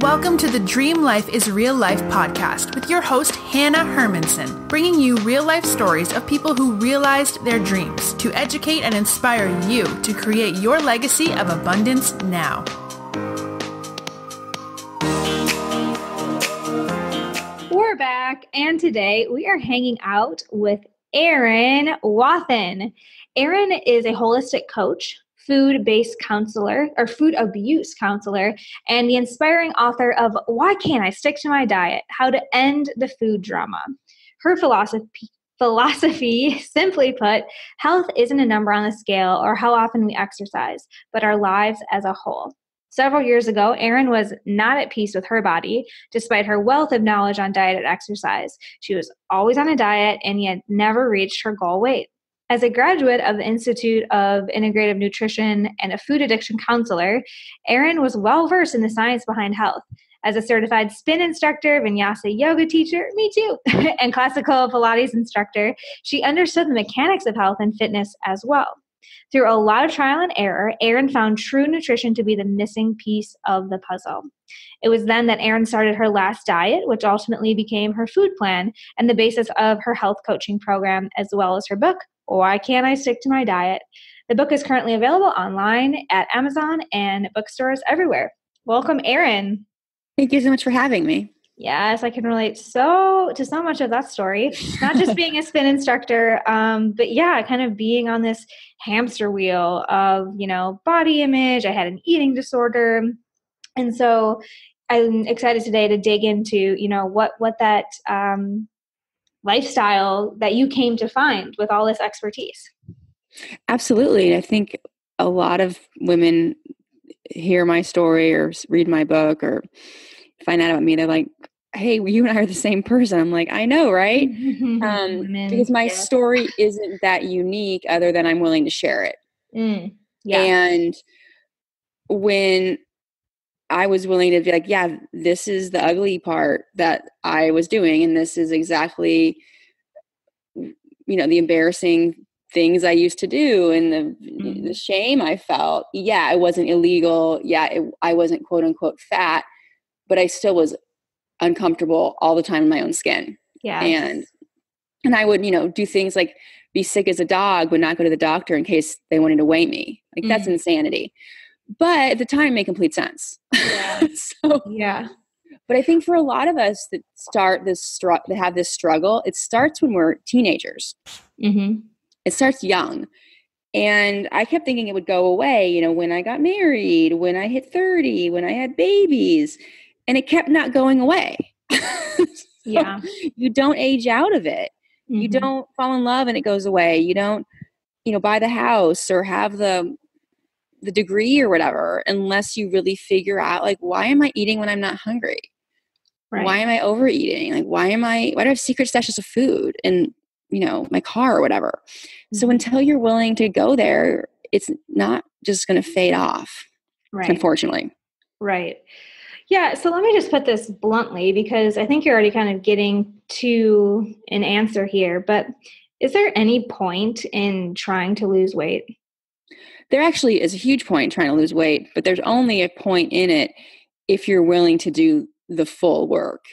Welcome to the Dream Life is Real Life podcast with your host, Hanna Hermanson, bringing you real life stories of people who realized their dreams to educate and inspire you to create your legacy of abundance now. We're back, and today we are hanging out with Erin Wathen. Erin is a holistic coach, food based counselor or food abuse counselor and the inspiring author of Why Can't I Stick to My Diet? How to End the Food Drama. Her philosophy philosophy, simply put, health isn't a number on the scale or how often we exercise, but our lives as a whole. Several years ago, Erin was not at peace with her body, despite her wealth of knowledge on diet and exercise. She was always on a diet and yet never reached her goal weight. As a graduate of the Institute of Integrative Nutrition and a food addiction counselor, Erin was well versed in the science behind health. As a certified spin instructor, vinyasa yoga teacher, me too, and classical Pilates instructor, she understood the mechanics of health and fitness as well. Through a lot of trial and error, Erin found true nutrition to be the missing piece of the puzzle. It was then that Erin started her last diet, which ultimately became her food plan and the basis of her health coaching program, as well as her book, why Can't I Stick to My Diet? The book is currently available online at Amazon and bookstores everywhere. Welcome, Erin. Thank you so much for having me. Yes, I can relate so to so much of that story. Not just being a spin instructor, um, but yeah, kind of being on this hamster wheel of you know body image. I had an eating disorder, and so I'm excited today to dig into you know what what that um, lifestyle that you came to find with all this expertise. Absolutely. I think a lot of women hear my story or read my book or find out about me. They're like, hey, you and I are the same person. I'm like, I know, right? um, because my yeah. story isn't that unique other than I'm willing to share it. Mm, yeah. And when I was willing to be like, yeah, this is the ugly part that I was doing, and this is exactly, you know, the embarrassing things I used to do and the mm-hmm. the shame I felt. Yeah, it wasn't illegal. Yeah, it, I wasn't quote unquote fat, but I still was uncomfortable all the time in my own skin. Yeah, and and I would, you know, do things like be sick as a dog, but not go to the doctor in case they wanted to weigh me. Like mm-hmm. that's insanity but at the time made complete sense yeah. so yeah but i think for a lot of us that start this str- that have this struggle it starts when we're teenagers mm-hmm. it starts young and i kept thinking it would go away you know when i got married when i hit 30 when i had babies and it kept not going away. So yeah. you don't age out of it. Mm-hmm. you don't fall in love and it goes away. You don't you know buy the house or have the the degree or whatever unless you really figure out like why am i eating when i'm not hungry? Right. why am i overeating? Like why am i why do i have secret stashes of food in you know my car or whatever? Mm-hmm. so until you're willing to go there it's not just going to fade off right. unfortunately. Right yeah so let me just put this bluntly because i think you're already kind of getting to an answer here but is there any point in trying to lose weight there actually is a huge point in trying to lose weight, but there's only a point in it if you're willing to do the full work.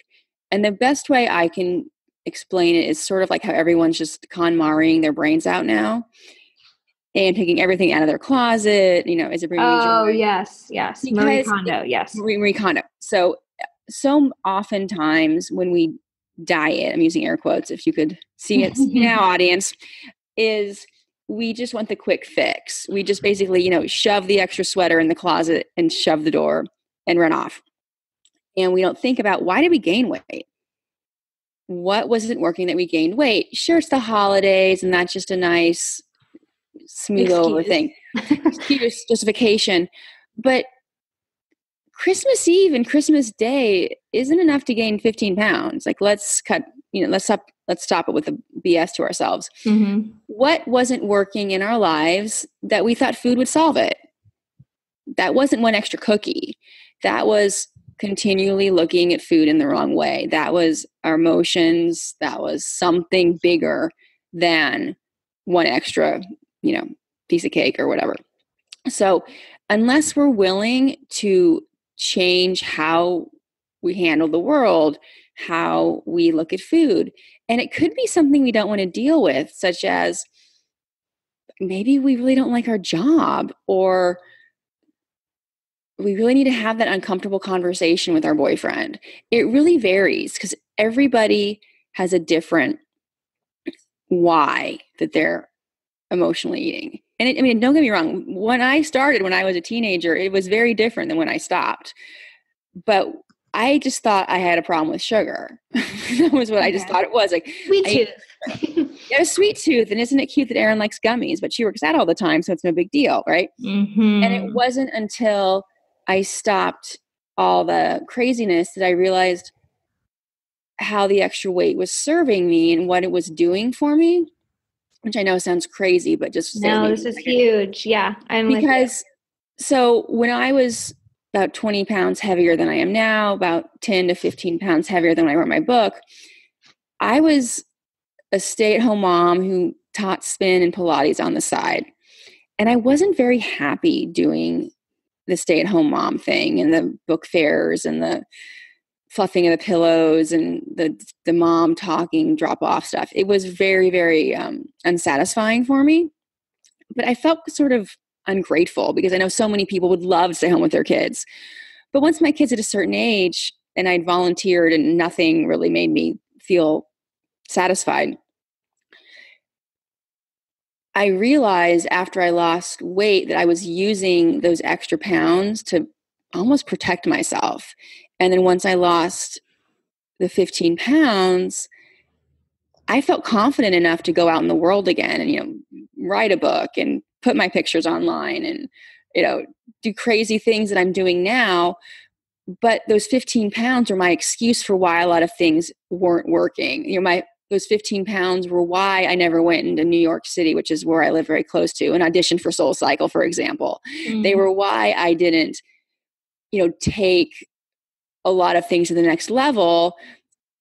And the best way I can explain it is sort of like how everyone's just KonMariing their brains out now and taking everything out of their closet. You know, is it bringing Oh, joy? yes, yes. Because Marie Kondo, yes. Marie, Marie Kondo. So, so oftentimes when we diet, I'm using air quotes if you could see it now, audience, is we just want the quick fix. We just basically, you know, shove the extra sweater in the closet and shove the door and run off. And we don't think about why did we gain weight? What wasn't working that we gained weight? Sure, it's the holidays and that's just a nice smooth Excuse. over thing. Excuse, justification. But Christmas Eve and Christmas Day isn't enough to gain 15 pounds. Like let's cut, you know, let's stop let's stop it with the BS to ourselves. Mm-hmm. What wasn't working in our lives that we thought food would solve it? That wasn't one extra cookie. That was continually looking at food in the wrong way. That was our emotions. That was something bigger than one extra, you know, piece of cake or whatever. So, unless we're willing to change how we handle the world, how we look at food. And it could be something we don't want to deal with, such as maybe we really don't like our job or we really need to have that uncomfortable conversation with our boyfriend. It really varies because everybody has a different why that they're emotionally eating. And it, I mean, don't get me wrong, when I started when I was a teenager, it was very different than when I stopped. But I just thought I had a problem with sugar. that was what I just thought it was. Like sweet tooth. yeah, a sweet tooth. And isn't it cute that Erin likes gummies? But she works out all the time, so it's no big deal, right? Mm-hmm. And it mm-hmm. wasn't until I stopped all the craziness that I realized how the extra weight was serving me and what it was doing for me. Which I know sounds crazy, but just no, this is huge. Yeah, I'm because so when I was about 20 pounds heavier than I am now, about 10 to 15 pounds heavier than when I wrote my book. I was a stay at home mom who taught spin and Pilates on the side. And I wasn't very happy doing the stay at home mom thing and the book fairs and the fluffing of the pillows and the the mom talking drop off stuff. It was very very um, unsatisfying for me. But I felt sort of ungrateful because I know so many people would love to stay home with their kids. But once my kids at a certain age and I'd volunteered and nothing really made me feel satisfied, I realized after I lost weight that I was using those extra pounds to almost protect myself. And then once I lost the 15 pounds, I felt confident enough to go out in the world again and, you know, write a book and put my pictures online and you know do crazy things that i'm doing now. But those 15 pounds are my excuse for why a lot of things weren't working. You know my those 15 pounds were why i never went into new york city which is where i live very close to and auditioned for soul cycle for example. Mm-hmm. they were why i didn't you know take a lot of things to the next level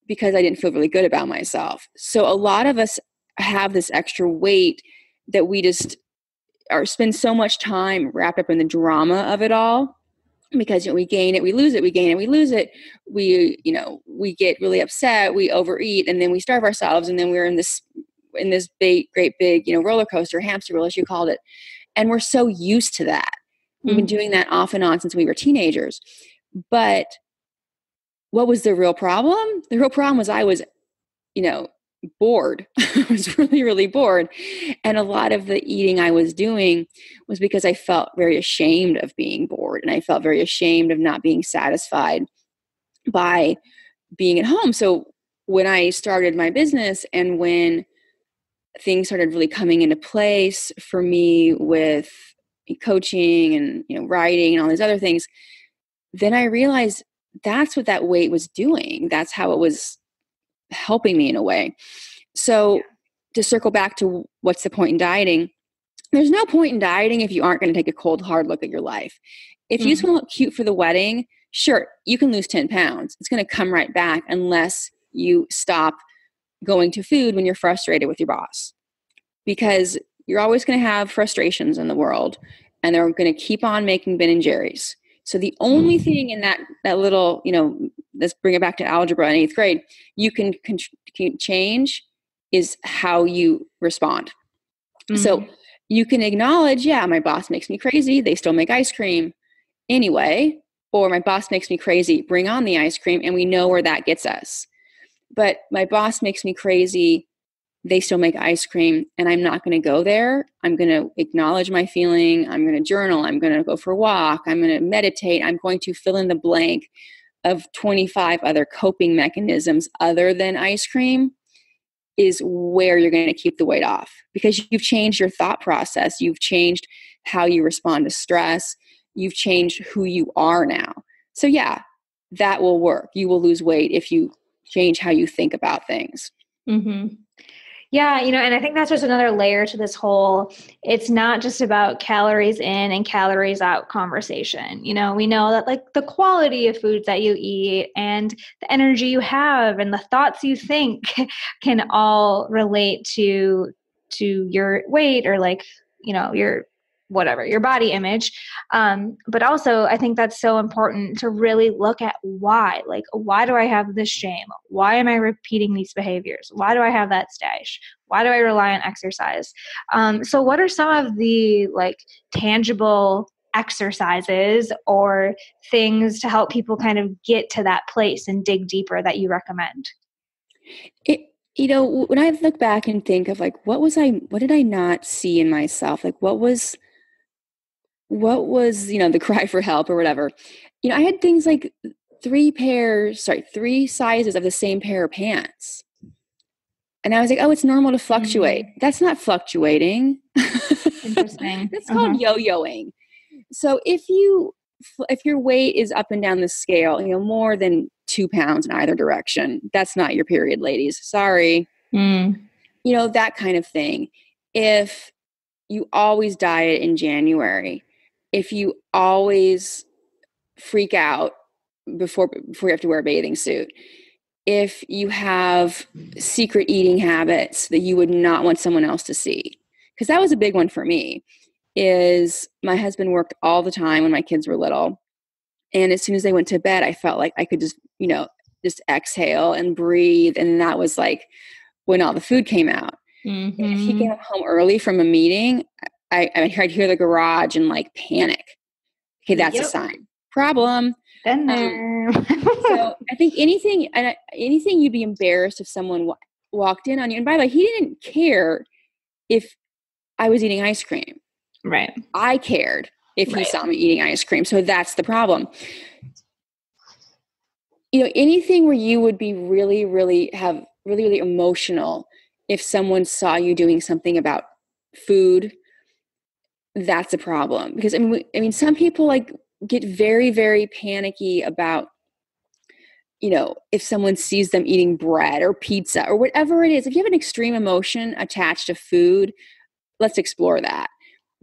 because i didn't feel really good about myself so a lot of us have this extra weight that we just or spend so much time wrapped up in the drama of it all because you know, we gain it we lose it we gain it we lose it we you know we get really upset we overeat and then we starve ourselves and then we're in this in this big great big you know roller coaster hamster wheel as you called it and we're so used to that mm-hmm. we've been mm-hmm. doing that off and on since we were teenagers but what was the real problem the real problem was i was you know bored. I was really, really bored. And a lot of the eating I was doing was because I felt very ashamed of being bored and I felt very ashamed of not being satisfied by being at home. So when I started my business and when things started really coming into place for me with coaching and you know writing and all these other things then i realized that's what that weight was doing that's how it was helping me in a way. So yeah. to circle back to what's the point in dieting? There's no point in dieting if you aren't going to take a cold hard look at your life. If mm-hmm. you just want to look cute for the wedding, sure, you can lose 10 pounds. It's going to come right back unless you stop going to food when you're frustrated with your boss. Because you're always going to have frustrations in the world and they're going to keep on making Ben and Jerry's. So the only mm-hmm. thing in that that little, you know, let's bring it back to algebra in eighth grade, you can, can, can change is how you respond. Mm-hmm. So you can acknowledge, yeah, my boss makes me crazy. They still make ice cream anyway, or my boss makes me crazy. Bring on the ice cream, and we know where that gets us. But my boss makes me crazy they still make ice cream and i'm not going to go there. I'm going to acknowledge my feeling. I'm going to journal. I'm going to go for a walk. I'm going to meditate. I'm going to fill in the blank of 25 other coping mechanisms other than ice cream is where you're going to keep the weight off because you've changed your thought process. You've changed how you respond to stress. You've changed who you are now. So yeah that will work. You will lose weight if you change how you think about things. Mm-hmm. Yeah, you know, and I think that's just another layer to this whole it's not just about calories in and calories out conversation. You know, we know that like the quality of foods that you eat and the energy you have and the thoughts you think can all relate to to your weight or like, you know, your whatever your body image. Um, but also i think that's so important to really look at why like why do i have this shame? Why am i repeating these behaviors? Why do i have that stash? Why do i rely on exercise? Um, so what are some of the like tangible exercises or things to help people kind of get to that place and dig deeper that you recommend? It you know when i look back and think of like what was i what did i not see in myself? Like what was what was you know the cry for help or whatever. You know i had things like three pairs sorry three sizes of the same pair of pants. And i was like oh it's normal to fluctuate. Mm-hmm. that's not fluctuating. Interesting. That's uh-huh. called yo-yoing. So if you if your weight is up and down the scale you know more than two pounds in either direction that's not your period ladies. Sorry. Mm. you know that kind of thing. If you always diet in january if you always freak out before before you have to wear a bathing suit if you have secret eating habits that you would not want someone else to see because that was a big one for me is my husband worked all the time when my kids were little and as soon as they went to bed i felt like i could just you know just exhale and breathe and that was like when all the food came out mm-hmm. if he came home early from a meeting I, I'd hear the garage and like panic. Okay, that's yep. a sign. Problem. Been um, there. Um, so I think anything, anything you'd be embarrassed if someone w- walked in on you. And by the way, he didn't care if I was eating ice cream. Right. I cared if right. he saw me eating ice cream. So that's the problem. You know, anything where you would be really, really have really, really emotional if someone saw you doing something about food that's a problem because I mean, I mean, some people like get very, very panicky about, you know, if someone sees them eating bread or pizza or whatever it is. If you have an extreme emotion attached to food, let's explore that.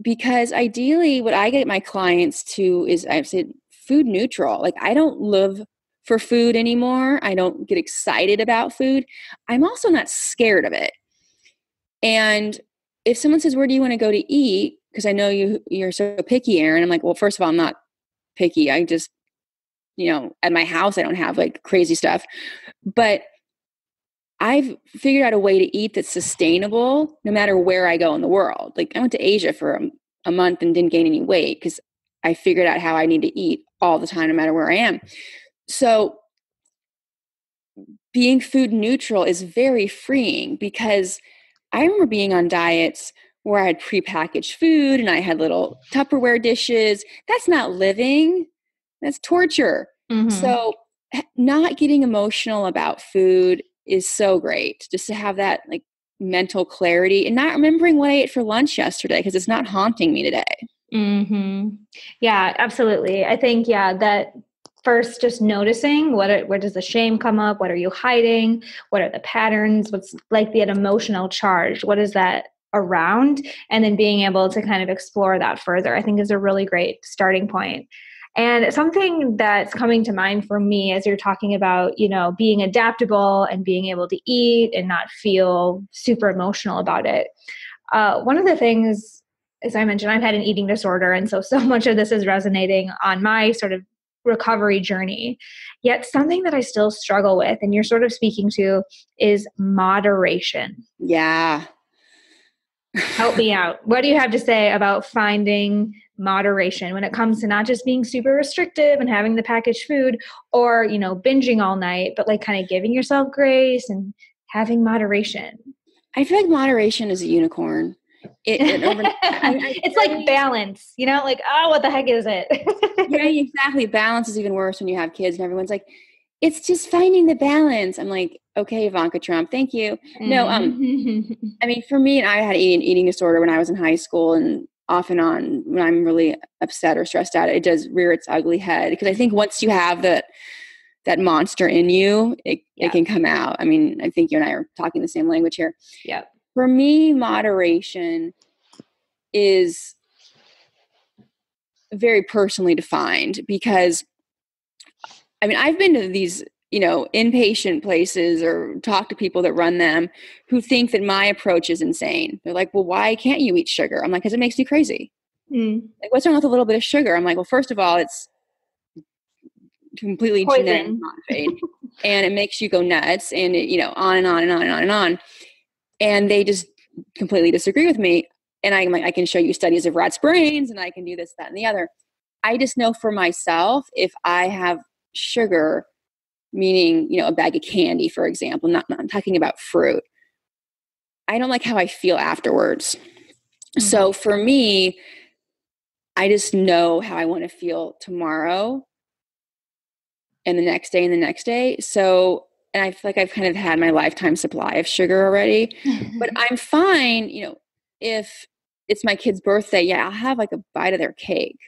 Because ideally, what I get my clients to is I've said food neutral. Like, I don't live for food anymore. I don't get excited about food. I'm also not scared of it. And if someone says, Where do you want to go to eat? Because I know you you're so picky, Erin. I'm like, well, first of all, I'm not picky. I just, you know, at my house I don't have like crazy stuff. But I've figured out a way to eat that's sustainable no matter where I go in the world. Like I went to Asia for a, a month and didn't gain any weight because I figured out how I need to eat all the time no matter where I am. So being food neutral is very freeing because I remember being on diets where I had prepackaged food and I had little Tupperware dishes. That's not living, that's torture. Mm-hmm. So, not getting emotional about food is so great just to have that like mental clarity and not remembering what I ate for lunch yesterday because it's not haunting me today. Mm-hmm. Yeah, absolutely. I think, yeah, that first just noticing what are, where does the shame come up what are you hiding what are the patterns what's like the emotional charge what is that around and then being able to kind of explore that further i think is a really great starting point. And something that's coming to mind for me as you're talking about you know being adaptable and being able to eat and not feel super emotional about it. Uh, one of the things as i mentioned i've had an eating disorder and so so much of this is resonating on my sort of recovery journey. Yet something that i still struggle with and you're sort of speaking to is moderation. Yeah Help me out. What do you have to say about finding moderation when it comes to not just being super restrictive and having the packaged food or, you know, binging all night, but like kind of giving yourself grace and having moderation? I feel like moderation is a unicorn. It, it over, I, I, it's like balance, you know, like, oh, what the heck is it? yeah, exactly. Balance is even worse when you have kids and everyone's like, it's just finding the balance. I'm like, okay, Ivanka Trump, thank you. No, um, mm-hmm. I mean, for me, and I had eating eating disorder when I was in high school, and off and on when I'm really upset or stressed out, it does rear its ugly head. Because I think once you have that that monster in you, it yeah. it can come out. I mean, I think you and I are talking the same language here. Yeah. For me, moderation is very personally defined because I mean, I've been to these, you know, inpatient places or talk to people that run them who think that my approach is insane. They're like, well, why can't you eat sugar? I'm like, because it makes you crazy. Mm. Like, what's wrong with a little bit of sugar? I'm like, well, first of all, it's completely genetic modified and it makes you go nuts and it, you know, on and on and on and on and on. And they just completely disagree with me. And I'm like, I can show you studies of rats' brains and I can do this, that, and the other. I just know for myself if I have sugar, meaning, you know, a bag of candy, for example, not, not I'm talking about fruit. I don't like how I feel afterwards. Mm-hmm. So for me, I just know how I want to feel tomorrow and the next day and the next day. So, and I feel like I've kind of had my lifetime supply of sugar already, but I'm fine, you know, if it's my kid's birthday, yeah, I'll have like a bite of their cake,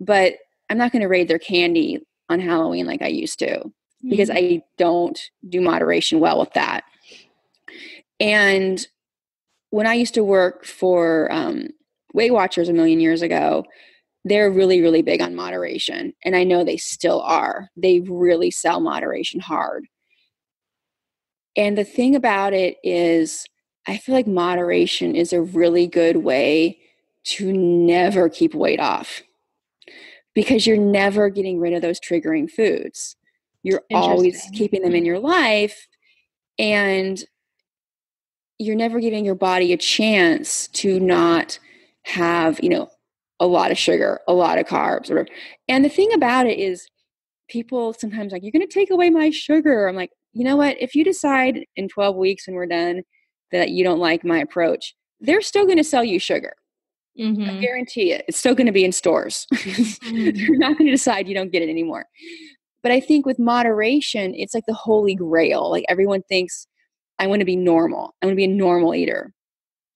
but I'm not going to raid their candy on Halloween like I used to mm-hmm. because I don't do moderation well with that. And when I used to work for um, Weight Watchers a million years ago, they're really, really big on moderation. And I know they still are. They really sell moderation hard. And the thing about it is, I feel like moderation is a really good way to never keep weight off because you're never getting rid of those triggering foods. You're always keeping them in your life. And you're never giving your body a chance to not have, you know, a lot of sugar, a lot of carbs, whatever. And the thing about it is, people sometimes like, you're going to take away my sugar. I'm like, you know what? If you decide in 12 weeks when we're done that you don't like my approach, they're still going to sell you sugar. Mm-hmm. I guarantee it. It's still going to be in stores. mm-hmm. They're not going to decide you don't get it anymore. But I think with moderation, it's like the holy grail. Like everyone thinks, I want to be normal. I want to be a normal eater.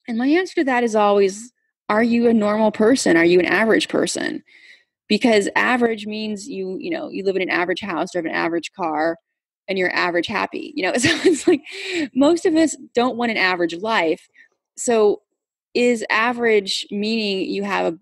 And my answer to that is always are you a normal person? Are you an average person? Because average means you, you know, you live in an average house, drive an average car, and you're average happy. You know, so it's like most of us don't want an average life. So is average meaning you have a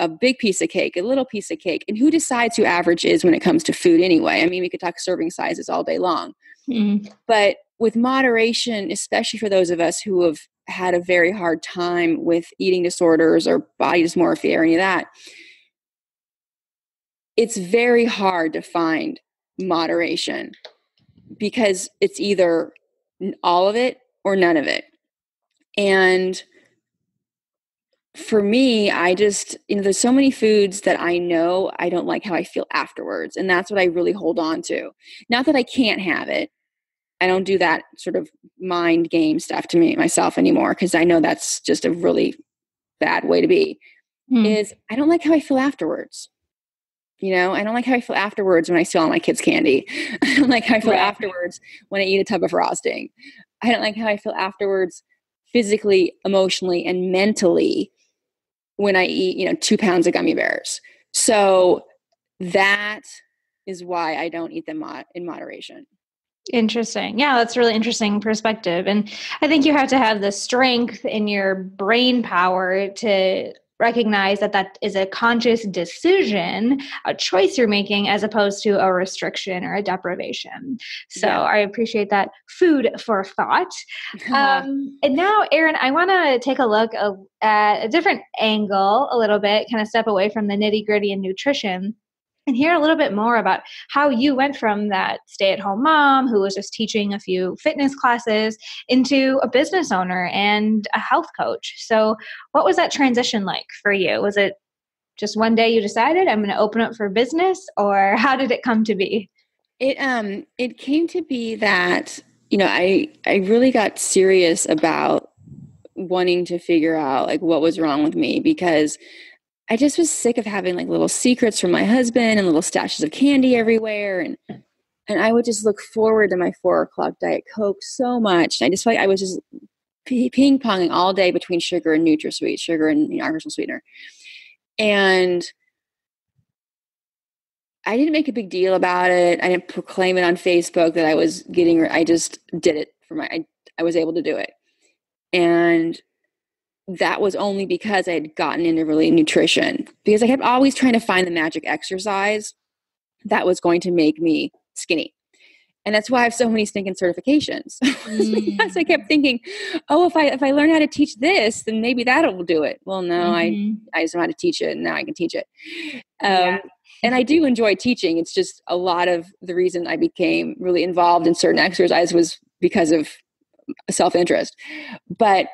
a big piece of cake, a little piece of cake. And who decides who average is when it comes to food anyway? I mean, we could talk serving sizes all day long. Mm. But with moderation, especially for those of us who have had a very hard time with eating disorders or body dysmorphia or any of that, it's very hard to find moderation because it's either all of it or none of it. And for me, I just, you know, there's so many foods that I know I don't like how I feel afterwards. And that's what I really hold on to. Not that I can't have it, I don't do that sort of mind game stuff to me myself anymore because I know that's just a really bad way to be. Mm. Is I don't like how I feel afterwards. You know, I don't like how I feel afterwards when I steal all my kids' candy. I don't like how I feel right. afterwards when I eat a tub of frosting. I don't like how I feel afterwards physically, emotionally, and mentally when I eat, you know, two pounds of gummy bears. So that is why I don't eat them in moderation. Interesting. Yeah, that's really interesting perspective. And I think you have to have the strength in your brain power to recognize that that is a conscious decision, a choice you're making, as opposed to a restriction or a deprivation. So yeah. I appreciate that food for thought. um, and now, Erin, I want to take a look at a different angle a little bit, kind of step away from the nitty gritty and nutrition and hear a little bit more about how you went from that stay at home mom who was just teaching a few fitness classes into a business owner and a health coach. So, what was that transition like for you? Was it just one day you decided I'm going to open up for business or how did it come to be? It um it came to be that you know I I really got serious about wanting to figure out like what was wrong with me because I just was sick of having like little secrets from my husband and little stashes of candy everywhere. And and I would just look forward to my four o'clock diet coke so much. I just felt like I was just ping ponging all day between sugar and NutraSweet, sugar and you know, artificial sweetener. And I didn't make a big deal about it. I didn't proclaim it on Facebook that I was getting. I just did it for my. I, I was able to do it, and that was only because I had gotten into really nutrition because I kept always trying to find the magic exercise that was going to make me skinny. and that's why I have so many stinking certifications. Mm. because I kept thinking, oh, if I if I learn how to teach this, then maybe that'll do it. Well, no, mm-hmm. I I just know how to teach it, and now I can teach it. Um, yeah. And I do enjoy teaching. It's just a lot of the reason I became really involved in certain exercise was because of self interest. But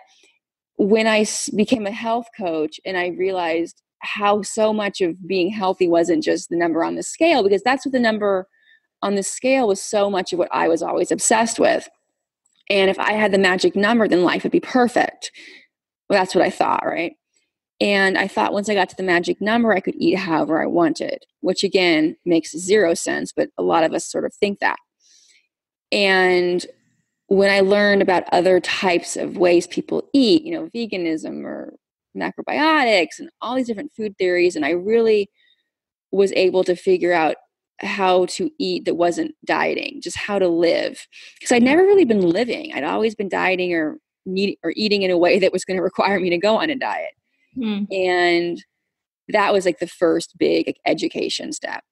when I became a health coach and I realized how so much of being healthy wasn't just the number on the scale, because that's what the number on the scale was so much of what I was always obsessed with. And if I had the magic number, then life would be perfect. Well, that's what I thought, right? And I thought once I got to the magic number, I could eat however I wanted, which again makes zero sense, but a lot of us sort of think that. And when I learned about other types of ways people eat, you know, veganism or macrobiotics and all these different food theories, and I really was able to figure out how to eat that wasn't dieting, just how to live. Because I'd never really been living. I'd always been dieting or need, or eating in a way that was going to require me to go on a diet. Mm. And that was like the first big like, education step.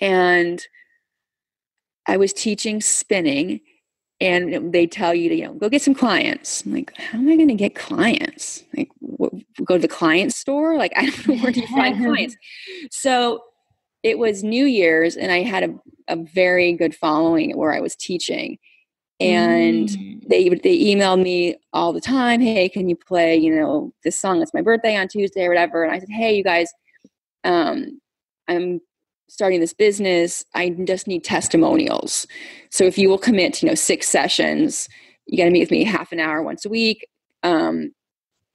And I was teaching spinning and they tell you to you know go get some clients I'm like how am i going to get clients like go to the client store like i don't know where do you find clients so it was New Year's, and I had a, a very good following where I was teaching. And mm. they they emailed me all the time, hey, can you play, you know, this song? It's my birthday on Tuesday or whatever. And I said, hey, you guys, um, I'm starting this business. I just need testimonials. So if you will commit to, you know, six sessions, you got to meet with me half an hour once a week. Um,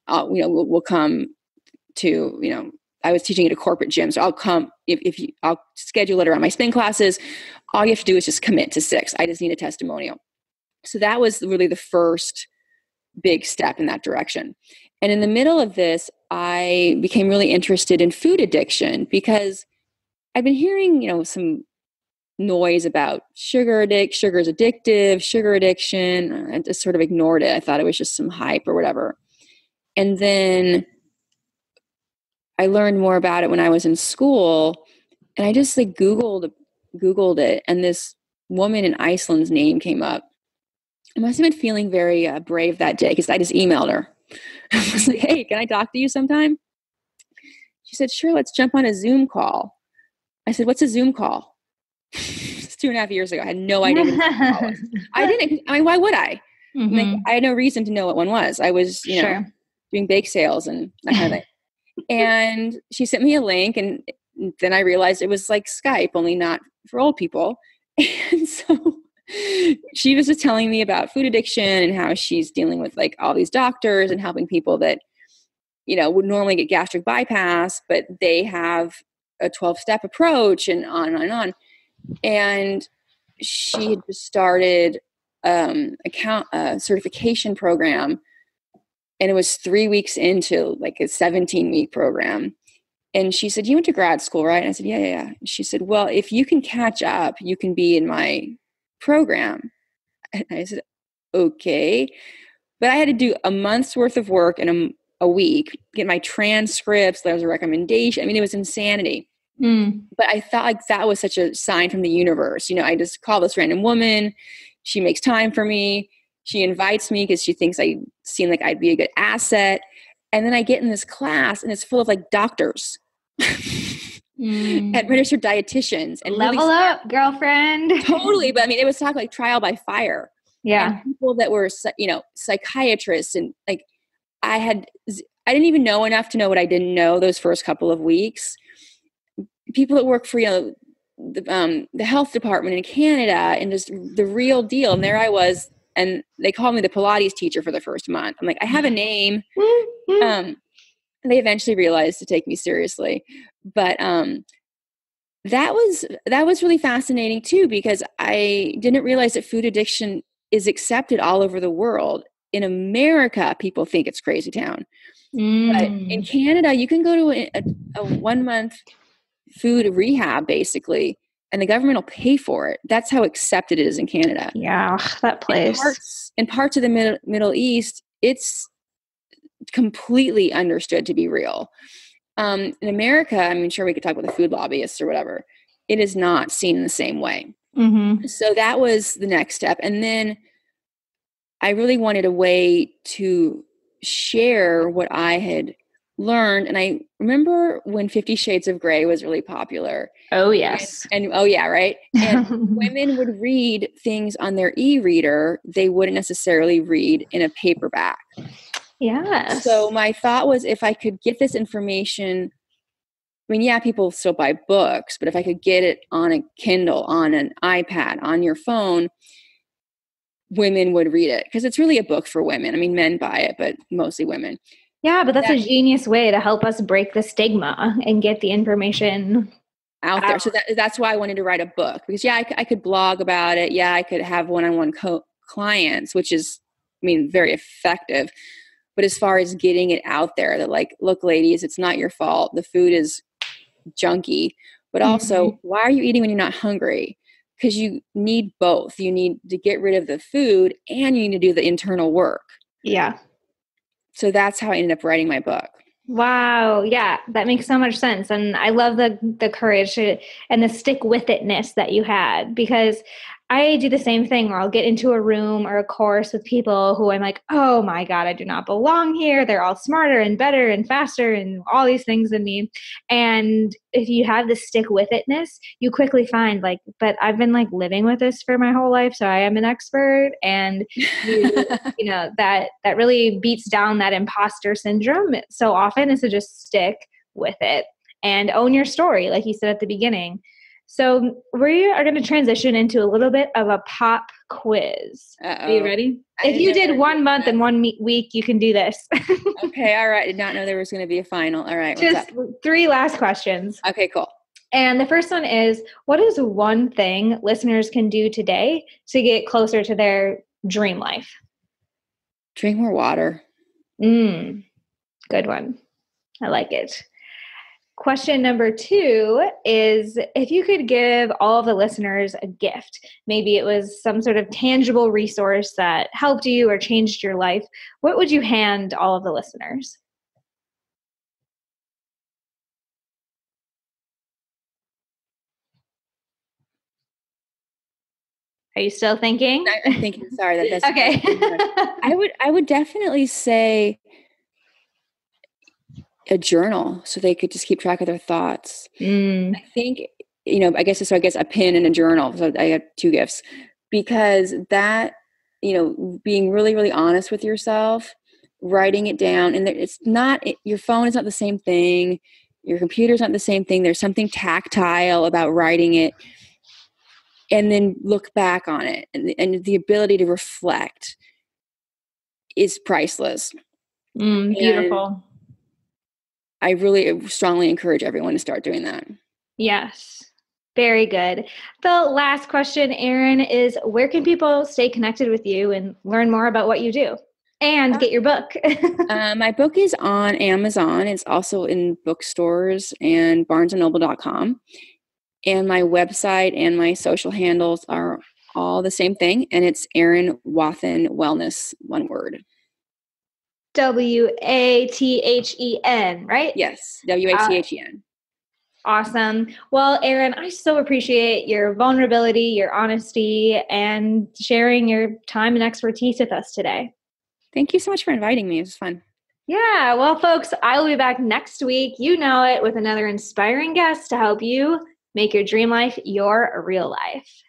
I'll, you know, we'll, we'll come to, you know, I was teaching at a corporate gym, so I'll come if, if you I'll schedule it around my spin classes. All you have to do is just commit to six. I just need a testimonial. So that was really the first big step in that direction. And in the middle of this, I became really interested in food addiction because I've been hearing, you know, some noise about sugar addict, sugar is addictive, sugar addiction. I just sort of ignored it. I thought it was just some hype or whatever. And then I learned more about it when I was in school, and I just like Googled Googled it, and this woman in Iceland's name came up. I must have been feeling very uh, brave that day because I just emailed her. I was like, "Hey, can I talk to you sometime?" She said, "Sure, let's jump on a Zoom call." I said, "What's a Zoom call?" it's two and a half years ago. I had no idea. I didn't. I mean, why would I? Mm-hmm. Like, I had no reason to know what one was. I was, you know, sure. doing bake sales and that kind of thing and she sent me a link and then I realized it was like Skype, only not for old people. And so she was just telling me about food addiction and how she's dealing with like all these doctors and helping people that, you know, would normally get gastric bypass, but they have a 12 step approach and on and on. And on. And she had just started um, account a certification program and it was three weeks into like a 17 week program. And she said you went to grad school right? And i said yeah yeah yeah. She said well if you can catch up you can be in my program. And i said okay. But i had to do a month's worth of work in a, a week get my transcripts there was a recommendation. I mean it was insanity mm. but i thought like that was such a sign from the universe you know i just call this random woman she makes time for me she invites me because she thinks I seem like I'd be a good asset. And then I get in this class and it's full of like doctors mm. and registered dietitians and level really up, girlfriend. totally. But I mean, it was talk like trial by fire. Yeah. And people that were, you know, psychiatrists and like I had, I didn't even know enough to know what I didn't know those first couple of weeks. People that work for, you know, the, um, the health department in Canada and just the real deal. And there I was and they called me the Pilates teacher for the first month. I'm like, I have a name. Mm-hmm. Um, they eventually realized to take me seriously, but um, that was that was really fascinating too because I didn't realize that food addiction is accepted all over the world. In America, people think it's crazy town, mm. but in mm. Canada, you can go to a, a, a one month food rehab basically and the government will pay for it. That's how accepted it is in Canada. Yeah, that place. In parts, in parts of the Middle, Middle East, it's completely understood to be real. Um, in America, I mean, sure, we could talk about the food lobbyists or whatever. It is not seen in the same way. Mm-hmm. So that was the next step. And then I really wanted a way to share what I had learned. And I remember when Fifty Shades of Grey was really popular. Oh, yes. And, and oh, yeah, right. And women would read things on their e reader they wouldn't necessarily read in a paperback. Yeah. So my thought was if I could get this information I mean, yeah, people still buy books, but if I could get it on a Kindle, on an iPad, on your phone, women would read it because it's really a book for women. I mean, men buy it, but mostly women. Yeah, but that's that, a genius way to help us break the stigma and get the information out, out. there. So that, that's why I wanted to write a book because, yeah, I, I could blog about it. Yeah, I could have one on one clients, which is, I mean, very effective. But as far as getting it out there, that like, look, ladies, it's not your fault. The food is junky, but also mm-hmm. why are you eating when you're not hungry? Because you need both. You need to get rid of the food and you need to do the internal work. Yeah. So that's how I ended up writing my book. Wow, yeah, that makes so much sense, and I love the the courage to, and the stick with itness that you had because I do the same thing where I'll get into a room or a course with people who I'm like, oh my God, I do not belong here. They're all smarter and better and faster and all these things than me. And if you have the stick with itness, you quickly find like, but I've been like living with this for my whole life. So I am an expert. And you, you know, that that really beats down that imposter syndrome so often is to just stick with it and own your story, like you said at the beginning. So we are going to transition into a little bit of a pop quiz. Uh-oh. Are you ready? I if you did one month and one week, you can do this. okay, all right. I did not know there was going to be a final. All right. Just three last questions. Okay, cool. And the first one is what is one thing listeners can do today to get closer to their dream life? Drink more water. Mm, good one. I like it. Question number two is if you could give all of the listeners a gift, maybe it was some sort of tangible resource that helped you or changed your life, what would you hand all of the listeners? Are you still thinking? I'm thinking. Sorry, that doesn't. okay. I would. I would definitely say a journal so they could just keep track of their thoughts. Mm. I think, you know, I guess so I guess a pen and a journal. So I got two gifts because that, you know, being really, really honest with yourself, writing it down, and it's not, your phone is not the same thing. Your computer's not the same thing. There's something tactile about writing it and then look back on it and, and the ability to reflect is priceless. Mm, beautiful. And I really strongly encourage everyone to start doing that. Yes. Very good. The last question, Erin, is where can people stay connected with you and learn more about what you do and get your book? uh, my book is on Amazon. It's also in bookstores and barnesandnoble.com. And my website and my social handles are all the same thing. And it's Erin Wathen Wellness, one word. W A T H E N, right? Yes, W A T H E N. Uh, awesome. Well, Erin, I so appreciate your vulnerability, your honesty, and sharing your time and expertise with us today. Thank you so much for inviting me. It was fun. Yeah, well, folks, I will be back next week. You know it with another inspiring guest to help you make your dream life your real life.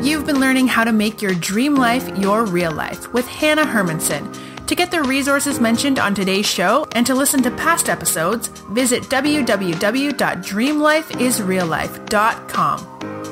You've been learning how to make your dream life your real life with Hanna Hermanson. To get the resources mentioned on today's show and to listen to past episodes, visit www.dreamlifeisreallife.com.